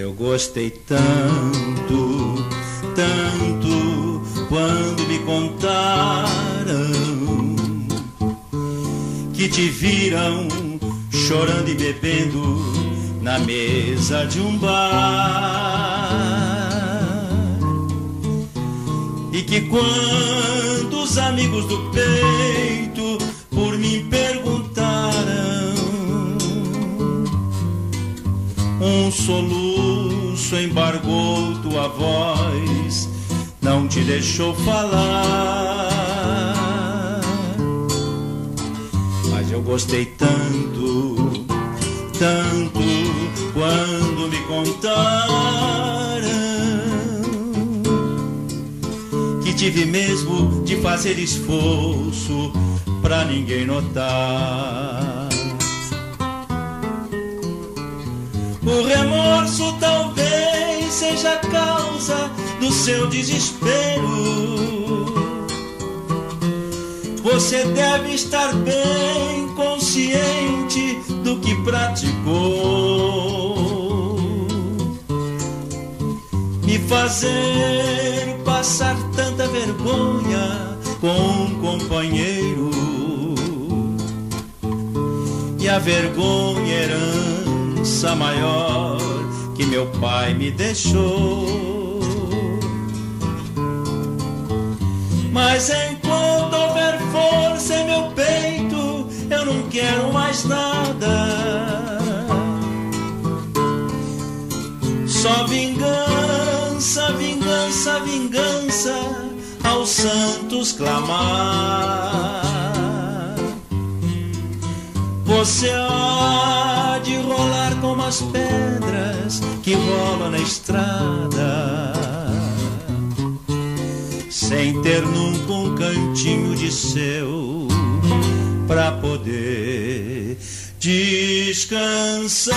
Eu gostei tanto, tanto quando me contaram que te viram chorando e bebendo na mesa de um bar. E que quando os amigos do peito um soluço embargou tua voz, não te deixou falar. Mas eu gostei tanto, tanto quando me contaram que tive mesmo de fazer esforço pra ninguém notar. Seja a causa do seu desespero. Você deve estar bem consciente do que praticou. Me fazer passar tanta vergonha com um companheiro. E a vergonha herança maior meu pai me deixou. Mas enquanto houver força em meu peito, eu não quero mais nada. Só vingança, vingança, vingança aos santos clamar. Você há de rolar como as pedras que rolam na estrada, sem ter nunca um cantinho de seu pra poder descansar.